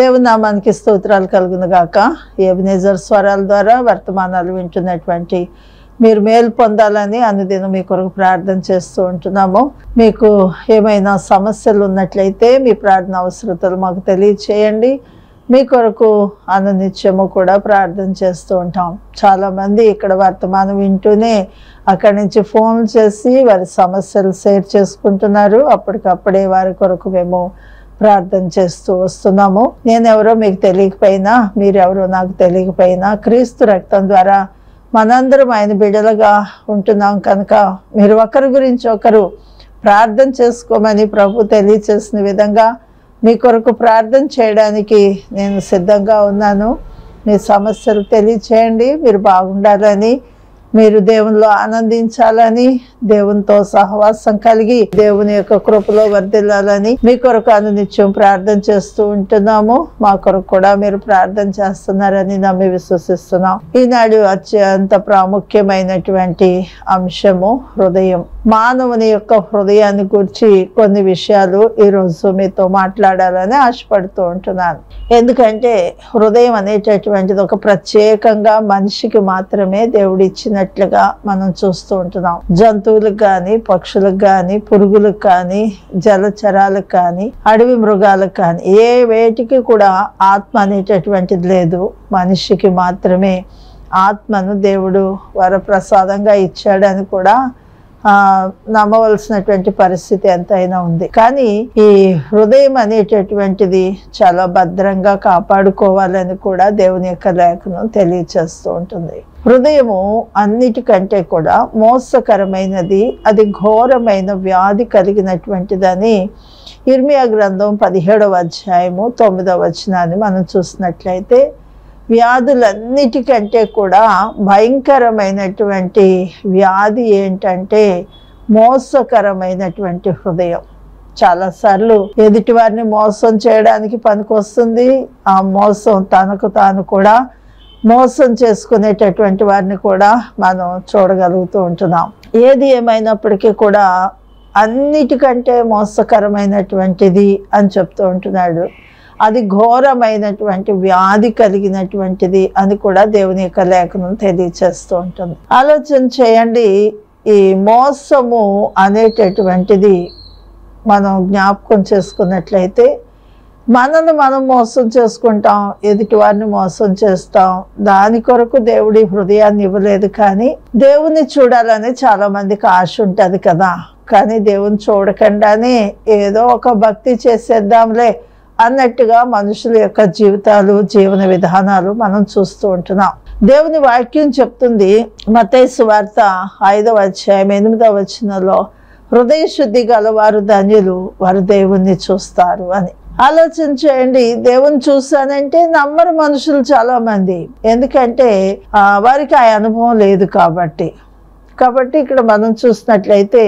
దేవునామానికి స్తోత్రాలు కలుగును గాక. ఎబినేజర్ స్వరాల ద్వారా వర్తమానాలు వింటున్నటువంటి మీరు మేలు పొందాలని అనుదినం మీ కొరకు ప్రార్థన చేస్తూ ఉంటున్నాము. మీకు ఏమైనా సమస్యలు ఉన్నట్లయితే మీ ప్రార్థన అవసరతలు మాకు తెలియచేయండి. మీ కొరకు అనునిత్యము కూడా ప్రార్థన చేస్తూ ఉంటాం. చాలామంది ఇక్కడ వర్తమానం వింటూనే అక్కడి నుంచి ఫోన్ చేసి వారి సమస్యలు షేర్ చేసుకుంటున్నారు. అప్పటికప్పుడే వారి కొరకు మేము ప్రార్థన చేస్తూ వస్తున్నాము. నేనెవరో మీకు తెలియకపోయినా మీరెవరో నాకు తెలియకపోయినా క్రీస్తు రక్తం ద్వారా మనందరం ఆయన బిడ్డలుగా ఉంటున్నాం కనుక మీరు ఒకరి గురించి ఒకరు ప్రార్థన చేసుకోమని ప్రభు తెలియచేసిన విధంగా మీ కొరకు ప్రార్థన చేయడానికి నేను సిద్ధంగా ఉన్నాను. మీ సమస్యలు తెలియచేయండి మీరు బాగుండాలని మీరు దేవునిలో ఆనందించాలని దేవునితో సహవాసం కలిగి దేవుని యొక్క కృపలో వర్ధిల్లాలని మీ కొరకు అనునిత్యం ప్రార్థన చేస్తూ ఉంటున్నాము. మా కొరకు కూడా మీరు ప్రార్థన చేస్తున్నారని నమ్మి విశ్వసిస్తున్నాం. ఈనాడు అత్యంత ప్రాముఖ్యమైనటువంటి అంశము హృదయం. మానవుని యొక్క హృదయాన్ని గురించి కొన్ని విషయాలు ఈరోజు మీతో మాట్లాడాలని ఆశపడుతూ ఉంటున్నాను. ఎందుకంటే హృదయం అనేటటువంటిది ఒక ప్రత్యేకంగా మనిషికి మాత్రమే దేవుడు ఇచ్చినట్లుగా మనం చూస్తూ ఉంటున్నాం. జంతువులకు కానీ పక్షులకు కానీ పురుగులకు కానీ జలచరాలకు కానీ అడవి మృగాలకు కానీ ఏ వేటికి కూడా ఆత్మ అనేటటువంటిది లేదు. మనిషికి మాత్రమే ఆత్మను దేవుడు వరప్రసాదంగా ఇచ్చాడని కూడా నమ్మవలసినటువంటి పరిస్థితి ఎంతైనా ఉంది. కానీ ఈ హృదయం అనేటటువంటిది చాలా భద్రంగా కాపాడుకోవాలని కూడా దేవుని యొక్క లేఖనం తెలియచేస్తూ ఉంటుంది. హృదయము అన్నిటికంటే కూడా మోసకరమైనది అది ఘోరమైన వ్యాధి కలిగినటువంటిదని ఇర్మియా గ్రంథం పదిహేడవ అధ్యాయము తొమ్మిదవ వచనాన్ని మనం చూసినట్లయితే వ్యాధులన్నిటికంటే కూడా భయంకరమైనటువంటి వ్యాధి ఏంటంటే మోసకరమైనటువంటి హృదయం. చాలాసార్లు ఎదుటివారిని మోసం చేయడానికి పనికొస్తుంది. ఆ మోసం తనకు తాను కూడా మోసం చేసుకునేటటువంటి వారిని కూడా మనం చూడగలుగుతూ ఉంటున్నాం. ఏది ఏమైనప్పటికీ కూడా అన్నిటికంటే మోసకరమైనటువంటిది అని చెప్తూ ఉంటున్నాడు అది ఘోరమైనటువంటి వ్యాధి కలిగినటువంటిది అని కూడా దేవుని యొక్క లేఖనం తెలియచేస్తూ ఉంటుంది. ఆలోచన చేయండి ఈ మోసము అనేటటువంటిది మనం జ్ఞాపకం చేసుకున్నట్లయితే మనల్ని మనం మోసం చేసుకుంటాం ఎదుటి వారిని మోసం చేస్తాం దాని కొరకు దేవుడి హృదయాన్ని ఇవ్వలేదు కానీ దేవుని చూడాలని చాలా మందికి ఆశ ఉంటుంది కదా. కానీ దేవుని చూడకుండానే ఏదో ఒక భక్తి చేసేద్దాంలే అన్నట్టుగా మనుషుల యొక్క జీవితాలు జీవన విధానాలు మనం చూస్తూ ఉంటున్నాం. దేవుని వాక్యం చెప్తుంది మతేసు వార్త ఐదవ అధ్యాయం ఎనిమిదవ వచనంలో హృదయ శుద్ధి గలవారు ధన్యులు వారు దేవుణ్ణి చూస్తారు అని. ఆలోచించేయండి దేవుని చూస్తానంటే నమ్మరు మనుషులు చాలా మంది ఎందుకంటే వారికి ఆ అనుభవం లేదు కాబట్టి. కాబట్టి ఇక్కడ మనం చూసినట్లయితే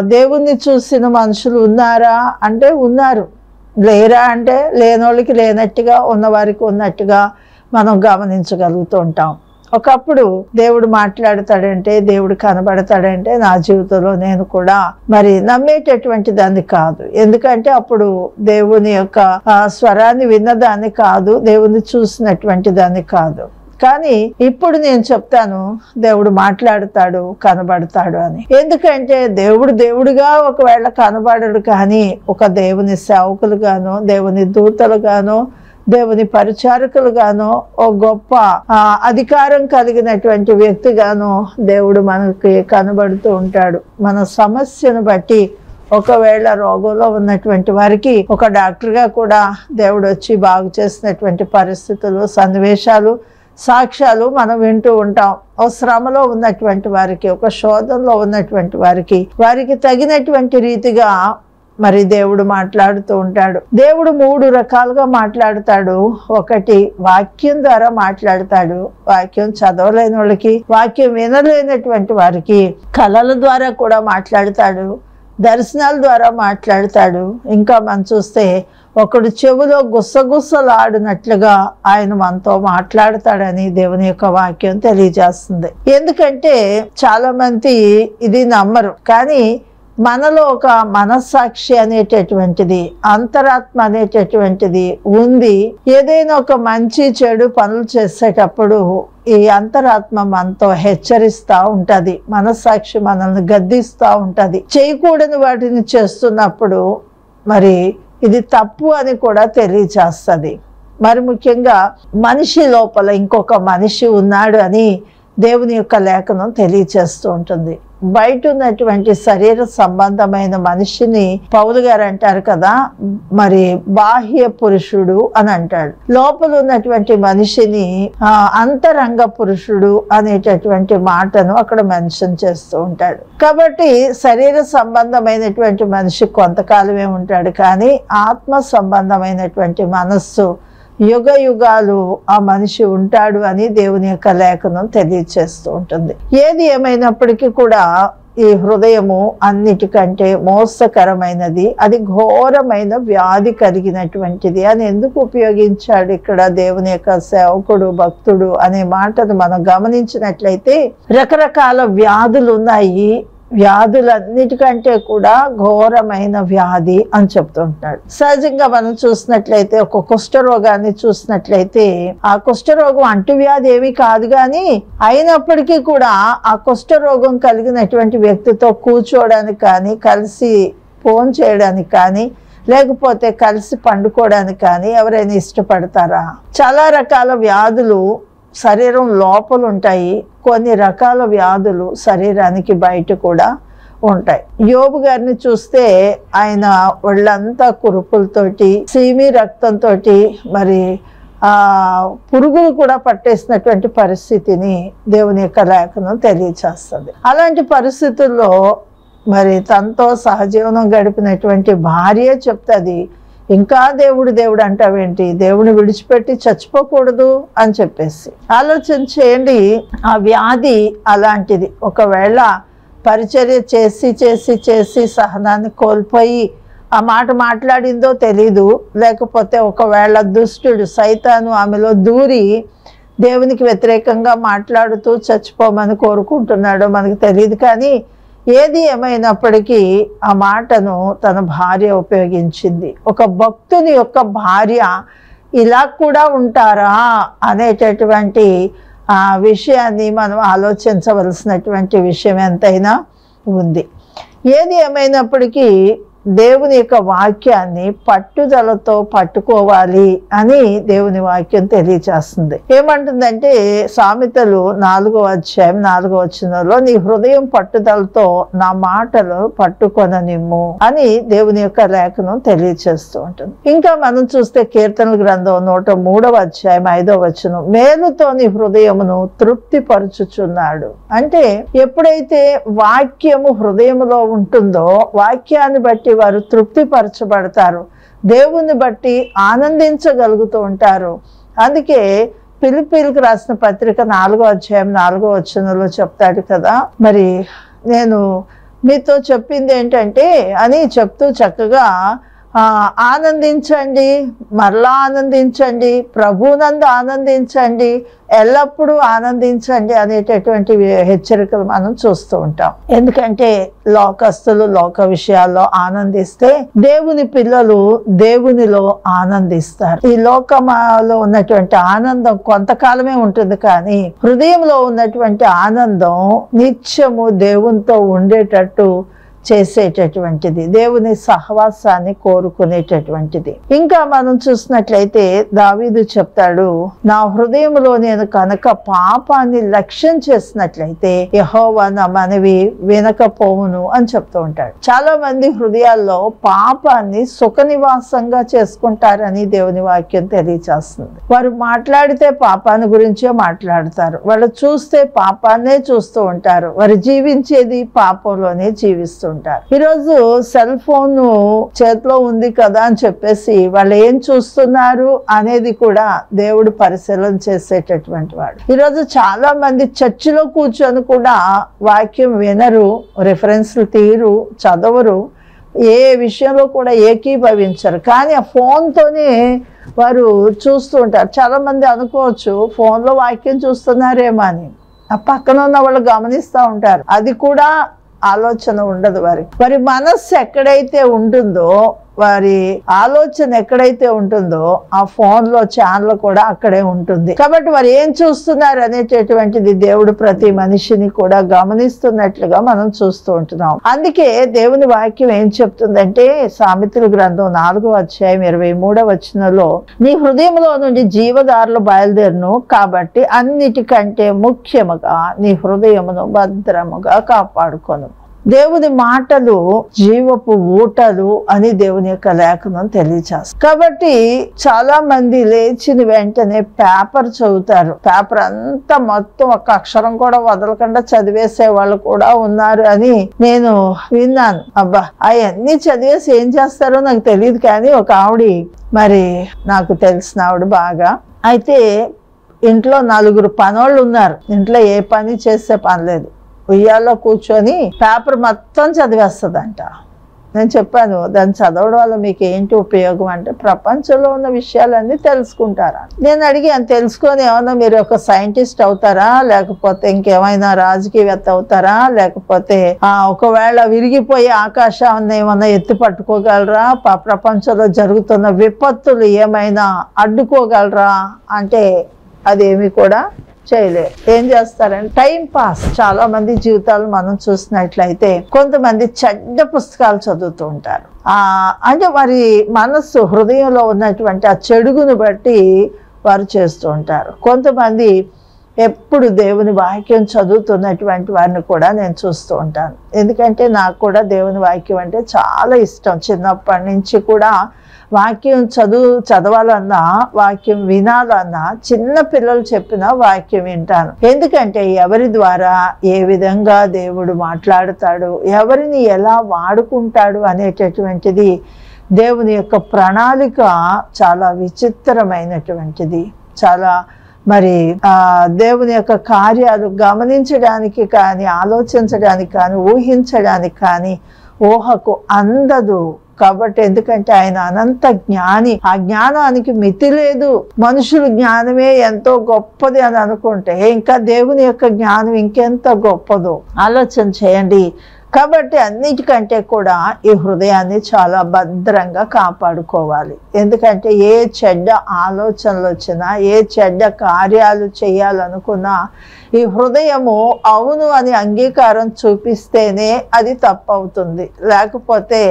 దేవుణ్ణి చూసిన మనుషులు ఉన్నారా? అంటే ఉన్నారు. లేరా అంటే లేనోళ్ళకి లేనట్టుగా ఉన్నవారికి ఉన్నట్టుగా మనం గమనించగలుగుతూ ఉంటాం ఒకప్పుడు దేవుడు మాట్లాడతాడంటే దేవుడు కనబడతాడంటే నా జీవితంలో నేను కూడా మరి నమ్మేటటువంటి దాన్ని కాదు. ఎందుకంటే అప్పుడు దేవుని యొక్క స్వరాన్ని విన్నదాన్ని కాదు దేవుని చూసినటువంటి దాన్ని కాదు. కానీ ఇప్పుడు నేను చెప్తాను దేవుడు మాట్లాడతాడు కనబడతాడు అని. ఎందుకంటే దేవుడు దేవుడుగా ఒకవేళ కనబడడు కానీ ఒక దేవుని సేవకులుగానో దేవుని దూతలుగానో దేవుని పరిచారకులుగానో ఓ గొప్ప అధికారం కలిగినటువంటి వ్యక్తిగాను దేవుడు మనకి కనబడుతూ ఉంటాడు. మన సమస్యను బట్టి ఒకవేళ రోగంలో ఉన్నటువంటి వారికి ఒక డాక్టర్గా కూడా దేవుడు వచ్చి బాగు చేసినటువంటి పరిస్థితులు సన్నివేశాలు సాక్ష్యాలు మనం వింటూ ఉంటాం. ఓ శ్రమలో ఉన్నటువంటి వారికి ఒక శోధనలో ఉన్నటువంటి వారికి వారికి తగినటువంటి రీతిగా మరి దేవుడు మాట్లాడుతూ ఉంటాడు. దేవుడు మూడు రకాలుగా మాట్లాడతాడు. ఒకటి వాక్యం ద్వారా మాట్లాడతాడు. వాక్యం చదవలేని వాళ్ళకి వాక్యం వినలేనటువంటి వారికి కళల ద్వారా కూడా మాట్లాడతాడు. దర్శనాల ద్వారా మాట్లాడతాడు. ఇంకా మనం చూస్తే ఒకడు చెవిలో గుసగుసలాడినట్లుగా ఆయన మనతో మాట్లాడతాడని దేవుని యొక్క వాక్యం తెలియజేస్తుంది. ఎందుకంటే చాలా మంది ఇది నమ్మరు. కానీ మనలో ఒక మనస్సాక్షి అనేటటువంటిది అంతరాత్మ అనేటటువంటిది ఉంది. ఏదైనా ఒక మంచి చెడు పనులు చేసేటప్పుడు ఈ అంతరాత్మ మనతో హెచ్చరిస్తూ ఉంటుంది. మనస్సాక్షి మనల్ని గద్దిస్తూ ఉంటుంది. చేయకూడని వాటిని చేస్తున్నప్పుడు మరి ఇది తప్పు అని కూడా తెలియచేస్తుంది. మరి ముఖ్యంగా మనిషి లోపల ఇంకొక మనిషి ఉన్నాడు అని దేవుని యొక్క లేఖనం తెలియచేస్తూ ఉంటుంది. బయట ఉన్నటువంటి శరీర సంబంధమైన మనిషిని పౌలు గారు అంటారు కదా మరి బాహ్య పురుషుడు అని అంటాడు. లోపల ఉన్నటువంటి మనిషిని ఆ, అంతరంగ పురుషుడు అనేటటువంటి మాటను అక్కడ మెన్షన్ చేస్తూ ఉంటాడు. కాబట్టి శరీర సంబంధమైనటువంటి మనిషి కొంతకాలమే ఉంటాడు కానీ ఆత్మ సంబంధమైనటువంటి మనస్సు యుగ యుగాలు ఆ మనిషి ఉంటాడు అని దేవుని యొక్క లేఖనం తెలియచేస్తూ ఉంటుంది. ఏది ఏమైనప్పటికీ కూడా ఈ హృదయము అన్నిటికంటే మోసకరమైనది అది ఘోరమైన వ్యాధి కలిగినటువంటిది అని ఎందుకు ఉపయోగించాడు ఇక్కడ దేవుని యొక్క సేవకుడు భక్తుడు అనే మాటను మనం గమనించినట్లయితే రకరకాల వ్యాధులు ఉన్నాయి వ్యాధులన్నిటికంటే కూడా ఘోరమైన వ్యాధి అని చెప్తుంటాడు. సహజంగా మనం చూసినట్లయితే ఒక కుష్ఠరోగాన్ని చూసినట్లయితే ఆ కుష్ఠరోగం అంటువ్యాధి ఏమీ కాదు కానీ అయినప్పటికీ కూడా ఆ కుష్ఠరోగం కలిగినటువంటి వ్యక్తితో కూర్చోవడానికి కానీ కలిసి ఫోన్ చేయడానికి కానీ లేకపోతే కలిసి పండుకోవడానికి కానీ ఎవరైనా ఇష్టపడతారా? చాలా రకాల వ్యాధులు శరీరం లోపల ఉంటాయి కొన్ని రకాల వ్యాధులు శరీరానికి బయట కూడా ఉంటాయి. యోబు గారిని చూస్తే ఆయన ఒళ్ళంతా కురుపులతోటి సీమి రక్తంతో మరి పురుగులు కూడా పట్టేసినటువంటి పరిస్థితిని దేవుని యొక్క లేఖనం తెలియచేస్తుంది. అలాంటి పరిస్థితుల్లో మరి తనతో సహజీవనం గడిపినటువంటి భార్య చెప్తుంది ఇంకా దేవుడు దేవుడు అంటావేంటి? దేవుని విడిచిపెట్టి చచ్చిపోకూడదు అని చెప్పేసి. ఆలోచన చేయండి ఆ వ్యాధి అలాంటిది. ఒకవేళ పరిచర్య చేసి చేసి చేసి సహనాన్ని కోల్పోయి ఆ మాట మాట్లాడిందో తెలీదు. లేకపోతే ఒకవేళ దుష్టుడు సైతాను ఆమెలో దూరి దేవునికి వ్యతిరేకంగా మాట్లాడుతూ చచ్చిపోమని కోరుకుంటున్నాడో మనకు తెలియదు కానీ ఏది ఏమైనప్పటికీ ఆ మాటను తన భార్య ఉపయోగించింది. ఒక భక్తుని యొక్క భార్య ఇలా కూడా ఉంటారా అనేటటువంటి ఆ విషయాన్ని మనం ఆలోచించవలసినటువంటి విషయం ఎంతైనా ఉంది. ఏది ఏమైనప్పటికీ దేవుని యొక్క వాక్యాన్ని పట్టుదలతో పట్టుకోవాలి అని దేవుని వాక్యం తెలియచేస్తుంది ఏమంటుందంటే సామెతలు నాలుగో అధ్యాయం నాలుగో వచనంలో నీ హృదయం పట్టుదలతో నా మాటలు పట్టుకొననిమ్ము అని దేవుని యొక్క లేఖనం తెలియచేస్తూ ఉంటుంది. ఇంకా మనం చూస్తే కీర్తనల గ్రంథం నూట మూడవ అధ్యాయం ఐదో వచనం మేలుతో నీ హృదయమును తృప్తి పరుచుచున్నాడు అంటే ఎప్పుడైతే వాక్యము హృదయములో ఉంటుందో వాక్యాన్ని బట్టి వారు తృప్తిపరచబడతారు. దేవుని బట్టి ఆనందించగలుగుతూ ఉంటారు. అందుకే పిలిపిలికి రాసిన పత్రిక నాలుగో అధ్యాయం నాలుగో వచనంలో చెప్తాడు కదా. మరి నేను మీతో చెప్పింది ఏంటంటే అని చెప్తూ చక్కగా ఆనందించండి మరలా ఆనందించండి ప్రభునందు ఆనందించండి ఎల్లప్పుడూ ఆనందించండి అనేటటువంటి హెచ్చరికలు మనం చూస్తూ ఉంటాం. ఎందుకంటే లోకస్తులు లోక విషయాల్లో ఆనందిస్తే దేవుని పిల్లలు దేవునిలో ఆనందిస్తారు. ఈ లోకమాలో ఉన్నటువంటి ఆనందం కొంతకాలమే ఉంటుంది కానీ హృదయంలో ఉన్నటువంటి ఆనందం నిత్యము దేవునితో ఉండేటట్టు చేసేటటువంటిది దేవుని సహవాసాన్ని కోరుకునేటటువంటిది. ఇంకా మనం చూసినట్లయితే దావీదు చెప్తాడు నా హృదయంలో నేను కనుక పాపాన్ని లక్ష్యం చేసినట్లయితే యహోవా నా మనవి వినకపోవును అని చెప్తూ ఉంటాడు. చాలా మంది హృదయాల్లో పాపాన్ని సుఖనివాసంగా చేసుకుంటారని దేవుని వాక్యం తెలియచేస్తుంది. వారు మాట్లాడితే పాపాన్ని గురించే మాట్లాడతారు. వాళ్ళు చూస్తే పాపాన్నే చూస్తూ ఉంటారు. వారు జీవించేది పాపంలోనే జీవిస్తూ ఉంటారు ఈరోజు సెల్ ఫోన్ చేతిలో ఉంది కదా అని చెప్పేసి వాళ్ళు ఏం చూస్తున్నారు అనేది కూడా దేవుడు పరిశీలన చేసేటటువంటి వాడు. ఈరోజు చాలా మంది చర్చిలో కూర్చొని కూడా వాక్యం వినరు రిఫరెన్స్లు తీరు చదవరు ఏ విషయంలో కూడా ఏకీభవించరు. కానీ ఆ ఫోన్తోనే వారు చూస్తూ ఉంటారు. చాలామంది అనుకోవచ్చు ఫోన్లో వాక్యం చూస్తున్నారేమో అని. ఆ పక్కన ఉన్న వాళ్ళు గమనిస్తూ ఉంటారు. అది కూడా ఆలోచన ఉండదు వారి వారి మనస్సు ఎక్కడైతే ఉంటుందో వారి ఆలోచన ఎక్కడైతే ఉంటుందో ఆ ఫోన్లో ఛానల్ కూడా అక్కడే ఉంటుంది. కాబట్టి వారు ఏం చూస్తున్నారు అనేటటువంటిది దేవుడు ప్రతి మనిషిని కూడా గమనిస్తున్నట్లుగా మనం చూస్తూ ఉంటున్నాం. అందుకే దేవుని వాక్యం ఏం చెప్తుందంటే సామెతల గ్రంథం నాలుగో అధ్యాయం ఇరవై మూడవ వచనంలో నీ హృదయంలో నుండి జీవదారులు బయలుదేరును కాబట్టి అన్నిటికంటే ముఖ్యముగా నీ హృదయమును భద్రముగా కాపాడుకొను. దేవుని మాటలు జీవపు ఊటలు అని దేవుని యొక్క లేఖనం తెలియచేస్తారు కాబట్టి చాలా మంది లేచిన వెంటనే పేపర్ చదువుతారు. పేపర్ అంతా మొత్తం ఒక అక్షరం కూడా వదలకుండా చదివేసే వాళ్ళు కూడా ఉన్నారు అని నేను విన్నాను. అబ్బా అవన్నీ చదివేసి ఏం చేస్తారో నాకు తెలియదు కానీ ఒక ఆవిడ మరి నాకు తెలిసిన ఆవిడ బాగా. అయితే ఇంట్లో నలుగురు పనోళ్ళు ఉన్నారు. ఇంట్లో ఏ పని చేసే పని లేదు. ఉయ్యాల్లో కూర్చొని పేపర్ మొత్తం చదివేస్తుందంట. నేను చెప్పాను దాన్ని చదవడం వల్ల మీకు ఏంటి ఉపయోగం అంటే ప్రపంచంలో ఉన్న విషయాలన్నీ తెలుసుకుంటారా? నేను అడిగాను తెలుసుకొని ఏమైనా మీరు ఒక సైంటిస్ట్ అవుతారా? లేకపోతే ఇంకేమైనా రాజకీయవేత్త అవుతారా? లేకపోతే ఒకవేళ విరిగిపోయే ఆకాశాన్ని ఏమైనా ఎత్తి పట్టుకోగలరా? ప్రపంచంలో జరుగుతున్న విపత్తులు ఏమైనా అడ్డుకోగలరా? అంటే అదేమి కూడా చేయలే. ఏం చేస్తారంటే టైం పాస్. చాలా మంది జీవితాలు మనం చూసినట్లయితే కొంతమంది చెడ్డ పుస్తకాలు చదువుతూ ఉంటారు. అంటే వారి మనస్సు హృదయంలో ఉన్నటువంటి ఆ చెడుగును బట్టి వారు చేస్తూ ఉంటారు. కొంతమంది ఎప్పుడు దేవుని వాక్యం చదువుతున్నటువంటి వారిని కూడా నేను చూస్తూ ఉంటాను. ఎందుకంటే నాకు కూడా దేవుని వాక్యం అంటే చాలా ఇష్టం. చిన్నప్పటి నుంచి కూడా వాక్యం చదువు చదవాలన్నా వాక్యం వినాలన్నా చిన్న పిల్లలు చెప్పిన వాక్యం వింటాను. ఎందుకంటే ఎవరి ద్వారా ఏ విధంగా దేవుడు మాట్లాడుతాడు ఎవరిని ఎలా వాడుకుంటాడు అనేటటువంటిది దేవుని యొక్క ప్రణాళిక చాలా విచిత్రమైనటువంటిది. చాలా మరి ఆ దేవుని యొక్క కార్యాలు గమనించడానికి కానీ ఆలోచించడానికి కానీ ఊహించడానికి కానీ ఊహకు అందదు. కాబట్టి ఎందుకంటే ఆయన అనంత జ్ఞాని. ఆ జ్ఞానానికి మితి లేదు. మనుషుల జ్ఞానమే ఎంతో గొప్పది అని అనుకుంటే ఇంకా దేవుని యొక్క జ్ఞానం ఇంకెంత గొప్పదో ఆలోచన చేయండి. కాబట్టి అన్నిటికంటే కూడా ఈ హృదయాన్ని చాలా భద్రంగా కాపాడుకోవాలి. ఎందుకంటే ఏ చెడ్డ ఆలోచనలు వచ్చినా ఏ చెడ్డ కార్యాలు చేయాలనుకున్నా ఈ హృదయము అవును అని అంగీకారం చూపిస్తేనే అది తప్పవుతుంది. లేకపోతే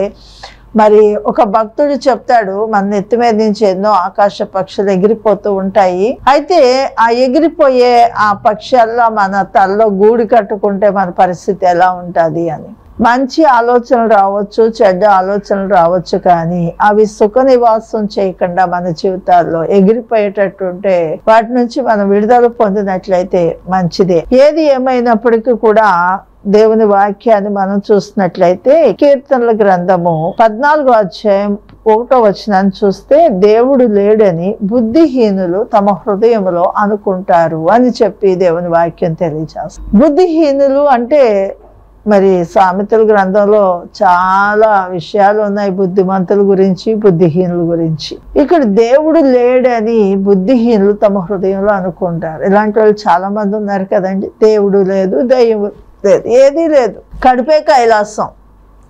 మరి ఒక భక్తుడు చెప్తాడు మన నెత్తి మీద నుంచి ఎన్నో ఆకాశ పక్షులు ఎగిరిపోతూ ఉంటాయి. అయితే ఆ ఎగిరిపోయే ఆ పక్షాల్లో మన తలలో గూడు కట్టుకుంటే మన పరిస్థితి ఎలా ఉంటుంది అని. మంచి ఆలోచనలు రావచ్చు చెడ్డ ఆలోచనలు రావచ్చు కానీ అవి సుఖ నివాసం చేయకుండా మన జీవితాల్లో ఎగిరిపోయేటట్టుంటే వాటి నుంచి మనం విడుదల పొందినట్లయితే మంచిదే. ఏది ఏమైనప్పటికీ కూడా దేవుని వాక్యాన్ని మనం చూసినట్లయితే కీర్తనల గ్రంథము పద్నాలుగో అధ్యాయం ఒకటో వచనాన్ని చూస్తే దేవుడు లేడని బుద్ధిహీనులు తమ హృదయంలో అనుకుంటారు అని చెప్పి దేవుని వాక్యం తెలియజేస్తారు బుద్ధిహీనులు అంటే మరి సామెతల గ్రంథంలో చాలా విషయాలు ఉన్నాయి బుద్ధిమంతుల గురించి బుద్ధిహీనుల గురించి. ఇక్కడ దేవుడు లేడని బుద్ధిహీనులు తమ హృదయంలో అనుకుంటారు. ఇలాంటి వాళ్ళు చాలా మంది ఉన్నారు కదండి. దేవుడు లేదు దయ్యం లేదు ఏదీ లేదు. కడిపే కైలాసం.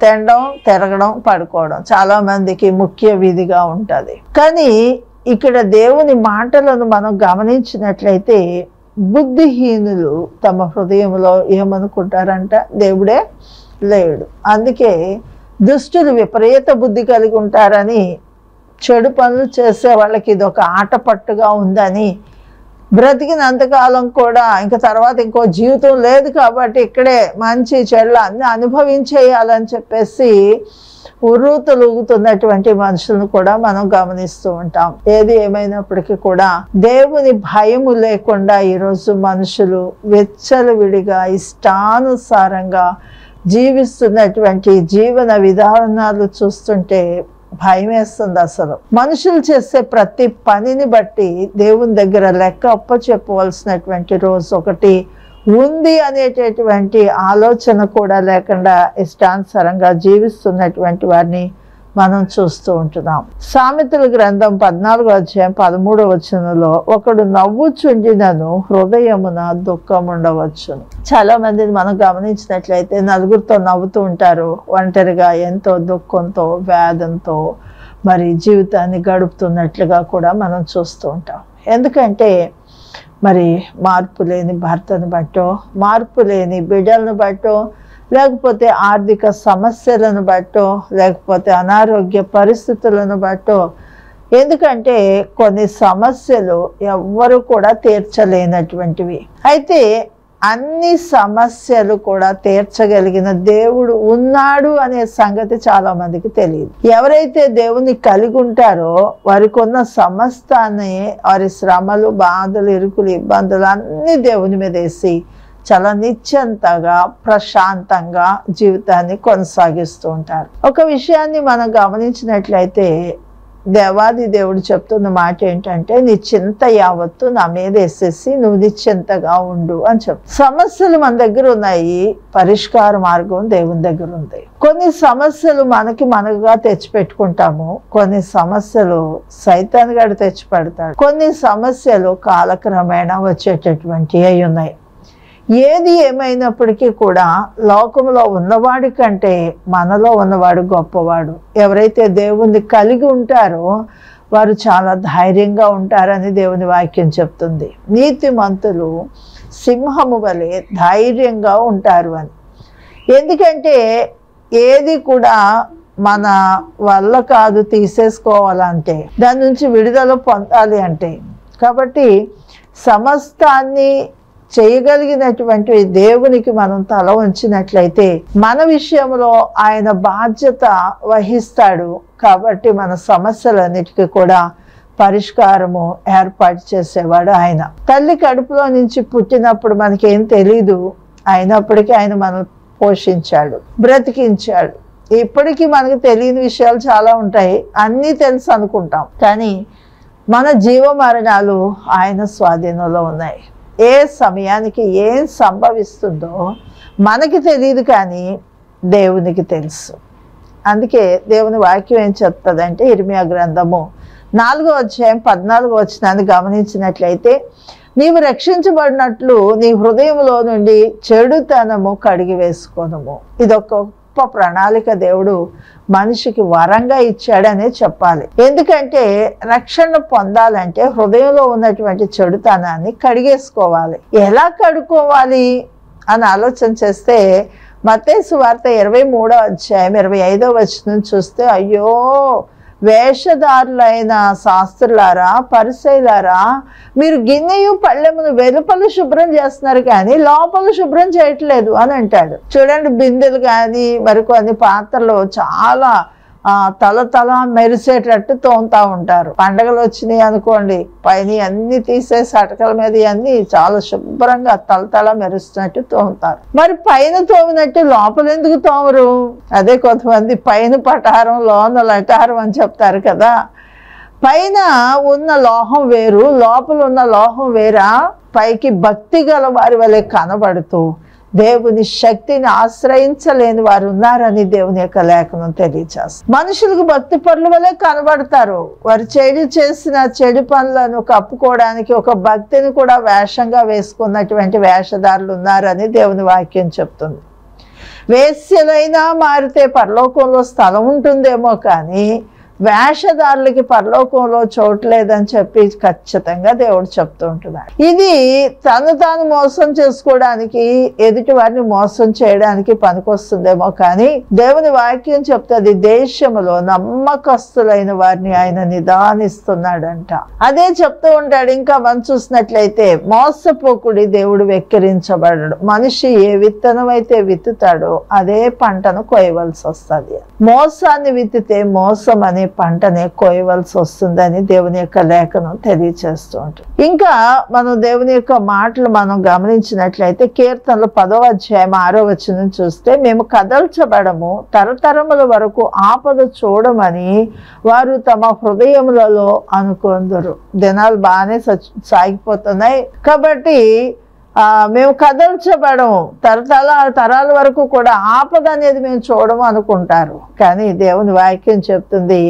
తినడం తిరగడం పడుకోవడం చాలా మందికి ముఖ్య విధిగా ఉంటుంది. కానీ ఇక్కడ దేవుని మాటలను మనం గమనించినట్లయితే బుద్ధిహీనులు తమ హృదయంలో ఏమనుకుంటారంట? దేవుడే లేడు. అందుకే దుష్టులు విపరీత బుద్ధి కలిగి ఉంటారని చెడు పనులు చేసే వాళ్ళకి ఇది ఒక ఆట పట్టుగా ఉందని బ్రతికినంతకాలం కూడా ఇంకా తర్వాత ఇంకో జీవితం లేదు కాబట్టి ఇక్కడే మంచి చెడ్ల అన్ని అనుభవించేయాలని చెప్పేసి ఉర్రూతలుగుతున్నటువంటి మనుషులను కూడా మనం గమనిస్తూ ఉంటాం. ఏది ఏమైనప్పటికీ కూడా దేవుని భయము లేకుండా ఈరోజు మనుషులు వెచ్చలవిడిగా ఇష్టానుసారంగా జీవిస్తున్నటువంటి జీవన విధానాలు చూస్తుంటే భయం వేస్తుంది అసలు. మనుషులు చేసే ప్రతి పనిని బట్టి దేవుని దగ్గర లెక్క అప్ప చెప్పవలసినటువంటి రోజు ఒకటి ఉంది అనేటటువంటి ఆలోచన కూడా లేకుండా ఇష్టానుసరంగా జీవిస్తున్నటువంటి వారిని మనం చూస్తూ ఉంటున్నాం. సామెతల గ్రంథం పద్నాలుగో అధ్యాయం పదమూడవ వచనంలో ఒకడు నవ్వుచుండినను హృదయమున దుఃఖం ఉండవచ్చును చాలా మందిని మనం గమనించినట్లయితే నలుగురితో నవ్వుతూ ఉంటారు. ఒంటరిగా ఎంతో దుఃఖంతో వేదంతో మరి జీవితాన్ని గడుపుతున్నట్లుగా కూడా మనం చూస్తూ ఉంటాం. ఎందుకంటే మరి మార్పు లేని భర్తను బట్టో మార్పు లేని బిడ్డలను బట్టో లేకపోతే ఆర్థిక సమస్యలను బట్టో లేకపోతే అనారోగ్య పరిస్థితులను బట్టో. ఎందుకంటే కొన్ని సమస్యలు ఎవ్వరు కూడా తీర్చలేనటువంటివి. అయితే అన్ని సమస్యలు కూడా తీర్చగలిగిన దేవుడు ఉన్నాడు అనే సంగతి చాలా మందికి తెలియదు. ఎవరైతే దేవుని కలిగి ఉంటారో వారికి ఉన్న సమస్తాన్ని వారి శ్రమలు బాధలు ఇరుకులు ఇబ్బందులు అన్ని దేవుని మీద వేసి చాలా నిశ్చంతగా ప్రశాంతంగా జీవితాన్ని కొనసాగిస్తూ ఉంటారు. ఒక విషయాన్ని మనం గమనించినట్లయితే దేవాది దేవుడు చెప్తున్న మాట ఏంటంటే నీ చింత యావత్తు నా మీద వేసేసి నువ్వు నిశ్చింతగా ఉండు అని చెప్. సమస్యలు మన దగ్గర ఉన్నాయి పరిష్కార మార్గం దేవుని దగ్గర ఉంది. కొన్ని సమస్యలు మనకి మనగా తెచ్చిపెట్టుకుంటాము కొన్ని సమస్యలు సైతాన్ గడు తెచ్చి పెడతాడు కొన్ని సమస్యలు కాలక్రమేణా వచ్చేటటువంటి అయి ఉన్నాయి. ఏది ఏమైనప్పటికీ కూడా లోకంలో ఉన్నవాడి కంటే మనలో ఉన్నవాడు గొప్పవాడు. ఎవరైతే దేవుణ్ణి కలిగి ఉంటారో వారు చాలా ధైర్యంగా ఉంటారని దేవుని వాక్యం చెప్తుంది. నీతిమంతులు సింహము వలె ధైర్యంగా ఉంటారు అని. ఎందుకంటే ఏది కూడా మన వల్ల కాదు తీసేసుకోవాలంటే దాని నుంచి విడుదల పొందాలి అంటే. కాబట్టి సమస్తాన్ని చేయగలిగినటువంటి దేవునికి మనం తల ఉంచినట్లయితే మన విషయంలో ఆయన బాధ్యత వహిస్తాడు. కాబట్టి మన సమస్యలన్నిటికీ కూడా పరిష్కారము ఏర్పాటు చేసేవాడు ఆయన. తల్లి కడుపులో నుంచి పుట్టినప్పుడు మనకేం తెలీదు. అయినప్పటికీ ఆయన మనం పోషించాడు బ్రతికించాడు. ఇప్పటికీ మనకు తెలియని విషయాలు చాలా ఉంటాయి. అన్నీ తెలుసు అనుకుంటాం. కానీ మన జీవ మరణాలు ఆయన స్వాధీనంలో ఉన్నాయి. ఏ సమయానికి ఏం సంభవిస్తుందో మనకి తెలియదు కానీ దేవునికి తెలుసు. అందుకే దేవుని వాక్యం ఏం చెప్తుందంటే ఇర్మియా గ్రంథము నాలుగో అధ్యాయం పద్నాలుగో వచ్చినాన్ని గమనించినట్లయితే నీవు రక్షించబడినట్లు నీ హృదయంలో నుండి చెడుతనము కడిగి వేసుకోనము ఇదొక గొప్ప ప్రణాళిక దేవుడు మనిషికి వరంగా ఇచ్చాడనే చెప్పాలి. ఎందుకంటే రక్షణ పొందాలంటే హృదయంలో ఉన్నటువంటి చెడుతనాన్ని కడిగేసుకోవాలి. ఎలా కడుక్కోవాలి అని ఆలోచన చేస్తే మతేసు వార్త ఇరవై మూడో అధ్యాయం ఇరవై ఐదో వచ్చిన చూస్తే అయ్యో వేషధారులైన శాస్త్రులారా పరిశైలారా మీరు గిన్నెయు పళ్ళెమును వెలుపల శుభ్రం చేస్తున్నారు కానీ లోపల శుభ్రం చేయట్లేదు అని అంటాడు. చూడండి బిందెలు కానీ మరికొన్ని పాత్రలు చాలా తల తల మెరిసేటట్టు తోముతా ఉంటారు. పండగలు వచ్చినాయి అనుకోండి పైన అన్ని తీసేసి అటకల మీద అన్ని చాలా శుభ్రంగా తల తల మెరుస్తున్నట్టు తోముతారు. మరి పైన తోమినట్టు లోపల ఎందుకు తోమరు? అదే కొంతమంది పైన పటారం లోన లటహారం అని చెప్తారు కదా. పైన ఉన్న లోహం వేరు లోపల ఉన్న లోహం వేరా? పైకి భక్తి గల వారి వలె కనబడుతూ దేవుని శక్తిని ఆశ్రయించలేని వారు ఉన్నారని దేవుని యొక్క లేఖనం తెలియచేస్తారు మనుషులకు భక్తి పనుల వలె కనబడతారు. వారు చెడు చేసిన చెడు పనులను కప్పుకోవడానికి ఒక భక్తిని కూడా వేషంగా వేసుకున్నటువంటి వేషధారులు ఉన్నారని దేవుని వాక్యం చెప్తుంది. వేస్యలైనా మారితే పరలోకంలో స్థలం ఉంటుందేమో కానీ వేషధారులకి పరలోకంలో చోట్లేదని చెప్పి ఖచ్చితంగా దేవుడు చెప్తూ ఉంటున్నాడు. ఇది తను తాను మోసం చేసుకోవడానికి ఎదుటి వారిని మోసం చేయడానికి పనికొస్తుందేమో కానీ దేవుని వాక్యం చెప్తుంది దేశంలో నమ్మకస్తులైన వారిని ఆయన నిదానిస్తున్నాడంట. అదే చెప్తూ ఉంటాడు ఇంకా మనం చూసినట్లయితే మోసపోకుడి దేవుడు వెక్కిరించబడడు. మనిషి ఏ విత్తనం అయితే విత్తుతాడో అదే పంటను కోయవలసి వస్తుంది. మోసాన్ని విత్తితే మోసం అనే పంటని కోయవలసి వస్తుందని దేవుని యొక్క లేఖనం తెలియచేస్తూ ఉంటుంది. ఇంకా మనం దేవుని యొక్క మాటలు మనం గమనించినట్లయితే కీర్తనలు పదో అధ్యాయం ఆరో వచనం చూస్తే మేము కదల్చబడము తరతరముల వరకు ఆపద చూడమని వారు తమ హృదయములలో అనుకుందరు. దినాలు బాగానే సచ్- సాగిపోతున్నాయి. కాబట్టి మేము కదల్చబడము. తరతల తరాల వరకు కూడా ఆపద అనేది మేము చూడము అనుకుంటారు. కానీ దేవుని వాక్యం చెప్తుంది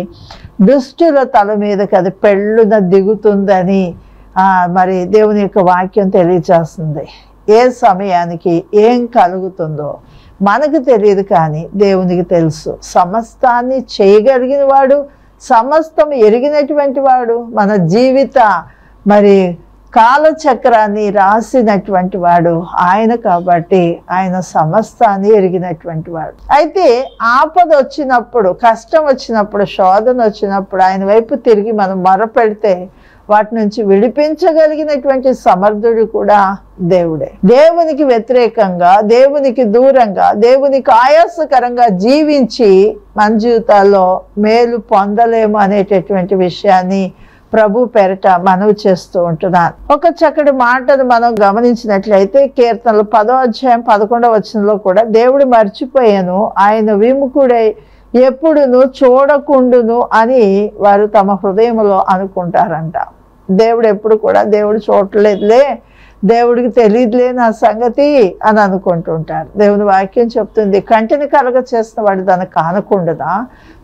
దుష్టుల తల మీద కదా పెళ్ళున దిగుతుందని మరి దేవుని యొక్క వాక్యం తెలియచేస్తుంది ఏ సమయానికి ఏం కలుగుతుందో మనకు తెలియదు కానీ దేవునికి తెలుసు. సమస్తాన్ని చేయగలిగిన వాడు సమస్తం ఎరిగినటువంటి వాడు మన జీవిత మరి కాలచక్రాన్ని రాసినటువంటి వాడు ఆయన కాబట్టి ఆయన సమస్తాన్ని ఎరిగినటువంటి వాడు. అయితే ఆపద వచ్చినప్పుడు కష్టం వచ్చినప్పుడు శోధన వచ్చినప్పుడు ఆయన వైపు తిరిగి మనం మొరపెడితే వాటి నుంచి విడిపించగలిగినటువంటి సమర్థుడు కూడా దేవుడే. దేవునికి వ్యతిరేకంగా దేవునికి దూరంగా దేవునికి ఆయాసకరంగా జీవించి మన జీవితాల్లో మేలు పొందలేము అనేటటువంటి విషయాన్ని ప్రభు పేరట మనవి చేస్తూ ఉంటున్నాను ఒక చక్కటి మాటను మనం గమనించినట్లయితే కీర్తనలు పదో అధ్యాయం పదకొండవ వచనంలో కూడా దేవుడు మర్చిపోయాను ఆయన విముఖుడై ఎప్పుడును చూడకుండును అని వారు తమ హృదయంలో అనుకుంటారంట. దేవుడు ఎప్పుడు కూడా దేవుడు చూడలేదులే దేవుడికి తెలియదులే నా సంగతి అని అనుకుంటుంటారు. దేవుని వాక్యం చెప్తుంది కంటిని కలగ చేసిన వాడు దాన్ని కానకుండునా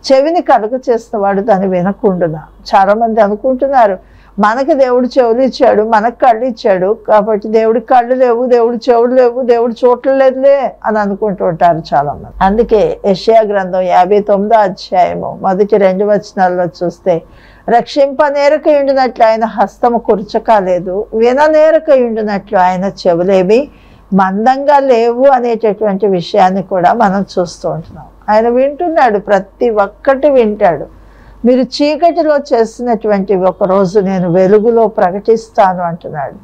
చెవిని కలగ చేసిన వాడు దాన్ని వినకుండదా? చాలా మంది అనుకుంటున్నారు మనకి దేవుడు చెవులు ఇచ్చాడు మనకు కళ్ళు ఇచ్చాడు కాబట్టి దేవుడికి కళ్ళు లేవు దేవుడు చెవులు లేవు దేవుడు చూడలేదులే అని అనుకుంటూ ఉంటారు చాలా మంది అందుకే యష్యా గ్రంథం యాభై తొమ్మిదో అధ్యాయము మొదటి రెండు వచనాల్లో చూస్తే రక్షింపనేరక ఉండినట్లు ఆయన హస్తము కుర్చకాలేదు విననేరక ఉండినట్లు ఆయన చెవులేవి మందంగా లేవు అనేటటువంటి విషయాన్ని కూడా మనం చూస్తూ ఉంటున్నాం. ఆయన వింటున్నాడు ప్రతి ఒక్కటి వింటాడు. మీరు చీకటిలో చేసినటువంటి ఒక రోజు నేను వెలుగులో ప్రకటిస్తాను అంటున్నాడు.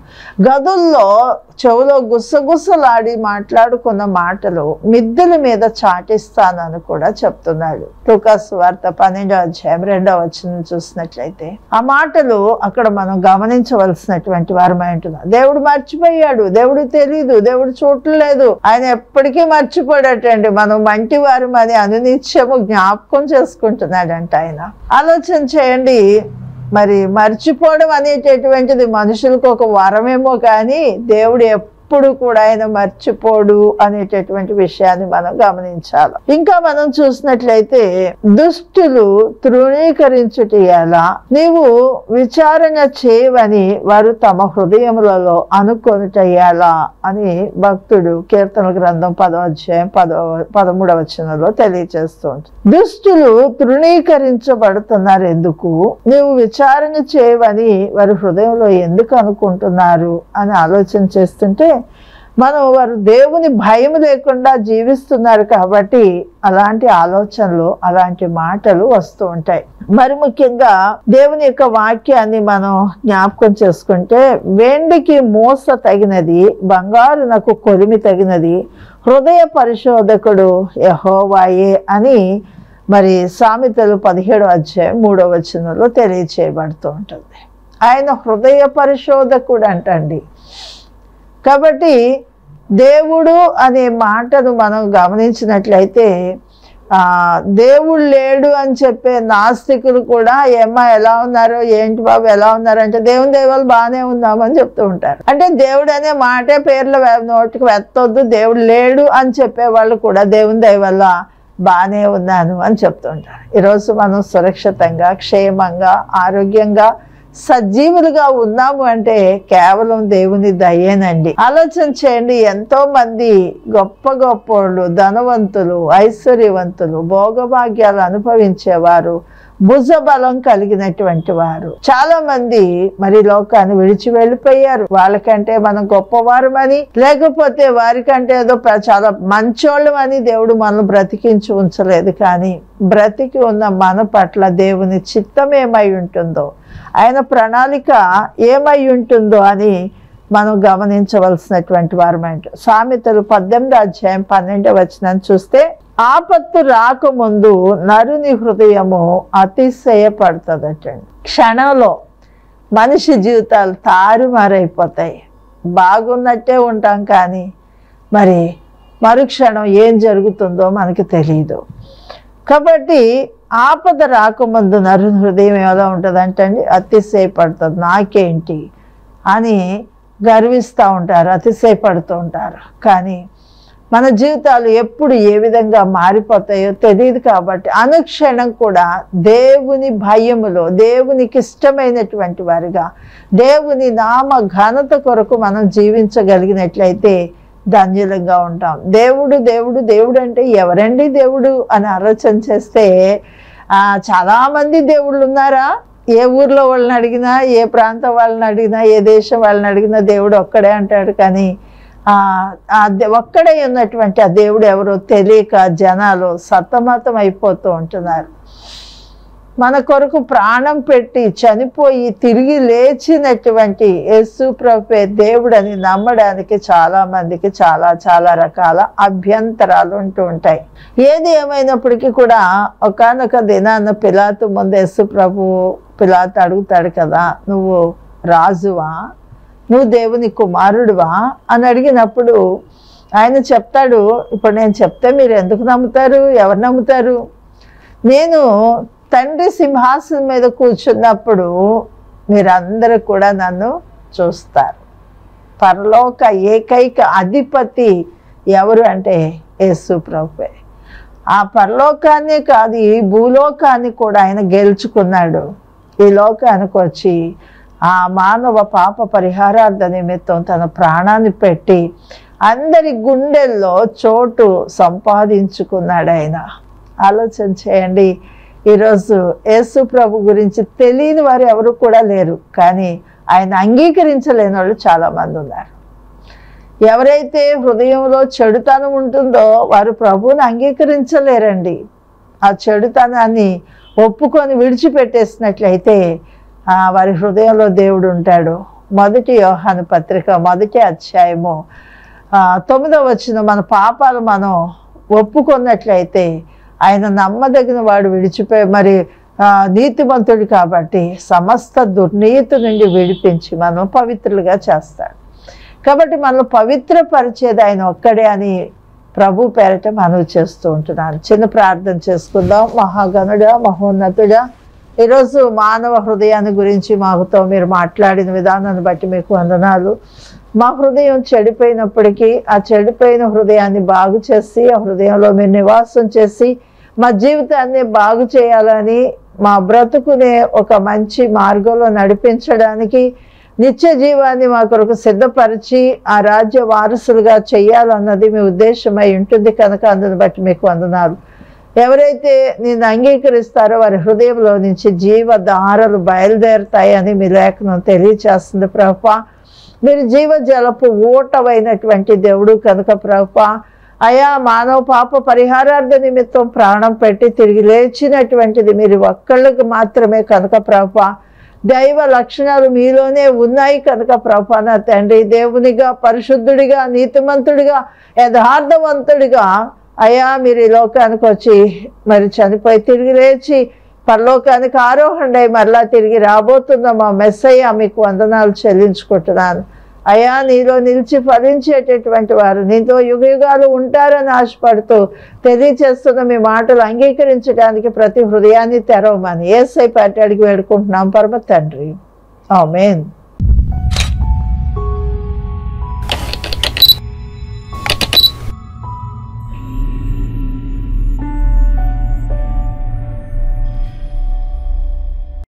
గదుల్లో చెవులో గుసగుసలాడి మాట్లాడుకున్న మాటలు మిద్దెల మీద చాటిస్తానని కూడా చెప్తున్నాడు. లుకాసు వార్త పన్నెండో అధ్యాయం రెండో వచ్చిన చూసినట్లయితే ఆ మాటలు అక్కడ మనం గమనించవలసినటువంటి వారమై ఉంటున్నాం దేవుడు మర్చిపోయాడు. దేవుడు తెలియదు దేవుడు చూడలేదు. ఆయన ఎప్పటికీ మర్చిపోడటండి. మనం మంటి అని అనునిత్యము జ్ఞాపకం చేసుకుంటున్నాడంట ఆయన. ఆలోచన చేయండి. మరి మర్చిపోవడం అనేటటువంటిది మనుషులకు ఒక వరమేమో కానీ దేవుడు ఎప్పుడు కూడా ఆయన మర్చిపోడు అనేటటువంటి విషయాన్ని మనం గమనించాలి. ఇంకా మనం చూసినట్లయితే దుష్టులు తృణీకరించుట ఎలా నీవు విచారణ చేయవని వారు తమ హృదయములలో అనుకొనుట ఎలా అని భక్తుడు కీర్తన గ్రంథం పదో అధ్యాయం పదో పదమూడవ వచనంలో తెలియజేస్తూ దుష్టులు తృణీకరించబడుతున్నారు ఎందుకు? నీవు విచారణ చేయవని వారి హృదయంలో ఎందుకు అనుకుంటున్నారు అని ఆలోచన చేస్తుంటే మనం వారు దేవుని భయం లేకుండా జీవిస్తున్నారు కాబట్టి అలాంటి ఆలోచనలు అలాంటి మాటలు వస్తూ ఉంటాయి. మరి ముఖ్యంగా దేవుని యొక్క వాక్యాన్ని మనం జ్ఞాపకం చేసుకుంటే వెండికి మూస తగినది బంగారునకు కొలిమి తగినది హృదయ పరిశోధకుడు యహోవాయే అని మరి సామెతలు పదిహేడు అధ్యాయం మూడవ వచనంలో తెలియచేయబడుతూ ఉంటుంది. ఆయన హృదయ పరిశోధకుడు అంటండి. కాబట్టి దేవుడు అనే మాటను మనం గమనించినట్లయితే దేవుడు లేడు అని చెప్పే నాస్తికులు కూడా ఏమ్మ ఎలా ఉన్నారో ఏంటి బాబు ఎలా ఉన్నారు అంటే దేవుని దేవాలు బాగానే ఉన్నామని చెప్తూ ఉంటారు. అంటే దేవుడు అనే మాటే పేర్లు నోటికి వెత్తొద్దు దేవుడు లేడు అని చెప్పే వాళ్ళు కూడా దేవుని దేవాల బాగానే ఉన్నాను అని చెప్తుంటారు ఈరోజు మనం సురక్షితంగా క్షేమంగా ఆరోగ్యంగా సజీవులుగా ఉన్నాము అంటే కేవలం దేవుని దయేనండి. ఆలోచన చేయండి ఎంతో మంది గొప్ప గొప్పోళ్ళు ధనవంతులు ఐశ్వర్యవంతులు భోగభాగ్యాలు అనుభవించేవారు. భుజబలం కలిగినటువంటి వారు. చాలా మంది మరి లోకాన్ని విడిచి వెళ్ళిపోయారు. వాళ్ళకంటే మనం గొప్పవారమని లేకపోతే వారికంటే ఏదో ప్ర- చాలా మంచోళ్ళమని దేవుడు మనం బ్రతికించి ఉంచలేదు. కానీ బ్రతికి ఉన్న మన పట్ల దేవుని చిత్తం ఏమై ఉంటుందో ఆయన ప్రణాళిక ఏమై ఉంటుందో అని మనం గమనించవలసినటువంటి వారమంట సామెతలు పద్దెనిమిది అధ్యాయం పన్నెండవ వచనం చూస్తే ఆపత్తు రాకముందు నరుని హృదయము అతిశయపడుతుందటండి. క్షణంలో మనిషి జీవితాలు తారుమారైపోతాయి. బాగున్నట్టే ఉంటాం కానీ మరి మరుక్షణం ఏం జరుగుతుందో మనకి తెలియదు కాబట్టి ఆపద రాకముందు నరుని హృదయం ఎలా ఉంటుంది అండి అతిశయపడుతుంది. నాకేంటి? అని గర్విస్తూ ఉంటారు అతిశయపడుతూ ఉంటారు. కానీ మన జీవితాలు ఎప్పుడు ఏ విధంగా మారిపోతాయో తెలియదు కాబట్టి అనుక్షణం కూడా దేవుని భయములో దేవునికి ఇష్టమైనటువంటి వారిగా దేవుని నామ ఘనత కొరకు మనం జీవించగలిగినట్లయితే ధన్యులంగా ఉంటాం. దేవుడు దేవుడు దేవుడు అంటే ఎవరండి దేవుడు అని ఆలోచన చేస్తే చాలామంది దేవుళ్ళు ఉన్నారా? ఏ ఊర్లో వాళ్ళని అడిగినా ఏ ప్రాంతం వాళ్ళని అడిగినా ఏ దేశం వాళ్ళని అడిగినా దేవుడు ఒక్కడే అంటాడు కానీ ఒక్కడే ఉన్నటువంటి ఆ దేవుడు ఎవరో తెలియక జనాలు సతమతం అయిపోతూ ఉంటున్నారు. మన కొరకు ప్రాణం పెట్టి చనిపోయి తిరిగి లేచినటువంటి యేసు ప్రభే దేవుడని నమ్మడానికి చాలా మందికి చాలా చాలా రకాల అభ్యంతరాలు ఉంటూ ఉంటాయి. ఏది ఏమైనప్పటికీ కూడా ఒకానొక దినాన్న పిలాతు ముందు యేసు ప్రభు పిలాతు అడుగుతాడు కదా నువ్వు రాజువా? నువ్వు దేవుని కుమారుడువా? అని అడిగినప్పుడు ఆయన చెప్తాడు ఇప్పుడు నేను చెప్తే మీరు ఎందుకు నమ్ముతారు? ఎవరు నమ్ముతారు? నేను తండ్రి సింహాసనం మీద కూర్చున్నప్పుడు మీరందరూ కూడా నన్ను చూస్తారు. పరలోక ఏకైక అధిపతి ఎవరు అంటే యేసు ప్రభువే. ఆ పరలోకాన్ని కాదు ఈ భూలోకాన్ని కూడా ఆయన గెలుచుకున్నాడు. ఈ లోకానికి వచ్చి ఆ మానవ పాప పరిహారార్థ నిమిత్తం తన ప్రాణాన్ని పెట్టి అందరి గుండెల్లో చోటు సంపాదించుకున్నాడు ఆయన. ఆలోచన చేయండి ఈరోజు యేసు ప్రభు గురించి తెలియని వారు ఎవరు కూడా లేరు. కానీ ఆయన అంగీకరించలేని వాళ్ళు చాలామంది ఉన్నారు. ఎవరైతే హృదయంలో చెడుతనం ఉంటుందో వారు ప్రభువుని అంగీకరించలేరండి. ఆ చెడుతనాన్ని ఒప్పుకొని విడిచిపెట్టేసినట్లయితే వారి హృదయంలో దేవుడు ఉంటాడు. మొదటి యోహాను పత్రిక మొదటి అధ్యాయము తొమ్మిదో తొమ్మిదవ వచ్చిన మన పాపాలు మనం ఒప్పుకున్నట్లయితే ఆయన నమ్మదగిన వాడు విడిచిపోయి మరి నీతిమంతుడు కాబట్టి సమస్త దుర్నీతి నుండి విడిపించి మనం పవిత్రులుగా చేస్తాడు. కాబట్టి మనం పవిత్రపరిచేది ఆయన ఒక్కడే అని ప్రభు పేరట మనవి చేస్తూ ఉంటున్నాను. చిన్న ప్రార్థన చేసుకుందాం. మహాగణుడా మహోన్నతుడా ఈరోజు మానవ హృదయాన్ని గురించి మాకుతో మీరు మాట్లాడిన విధానాన్ని బట్టి మీకు వందనాలు. మా హృదయం చెడిపోయినప్పటికీ ఆ చెడిపోయిన హృదయాన్ని బాగు చేసి ఆ హృదయంలో మీరు నివాసం చేసి మా జీవితాన్ని బాగు చేయాలని మా బ్రతుకునే ఒక మంచి మార్గంలో నడిపించడానికి నిత్య జీవాన్ని మా కొరకు సిద్ధపరిచి ఆ రాజ్య వారసులుగా చేయాలన్నది మీ ఉద్దేశమై ఉంటుంది కనుక అందుని బట్టి మీకు వందనాలు. ఎవరైతే నేను అంగీకరిస్తారో వారి హృదయంలో నుంచి జీవధారలు బయలుదేరుతాయని మీ లేఖనం తెలియచేస్తుంది ప్రభా మీరు జీవజలపు ఊటమైనటువంటి దేవుడు కనుక ప్రభా అయా మానవ పాప పరిహారార్థ నిమిత్తం ప్రాణం పెట్టి తిరిగి లేచినటువంటిది మీరు ఒక్కళ్ళకి మాత్రమే కనుక ప్రభ. దైవ లక్షణాలు మీలోనే ఉన్నాయి కనుక ప్రభ నా తండ్రి. దేవునిగా పరిశుద్ధుడిగా నీతిమంతుడిగా యథార్థవంతుడిగా. అయా మీరు ఈ లోకానికి వచ్చి మరి చనిపోయి తిరిగి లేచి పరలోకానికి ఆరోహణై మరలా తిరిగి రాబోతున్న మా మెస్సయ్య మీకు వందనాలు చెల్లించుకుంటున్నాను. అయా నీలో నిలిచి ఫలించేటటువంటి వారు నీతో యుగ యుగాలు ఉంటారని ఆశపడుతూ తెలియచేస్తున్న మీ మాటలు అంగీకరించడానికి ప్రతి హృదయాన్ని తెరవమని ఏసై పాటి అడిగి వేడుకుంటున్నాం. పరమ తండ్రి. ఆమెన్.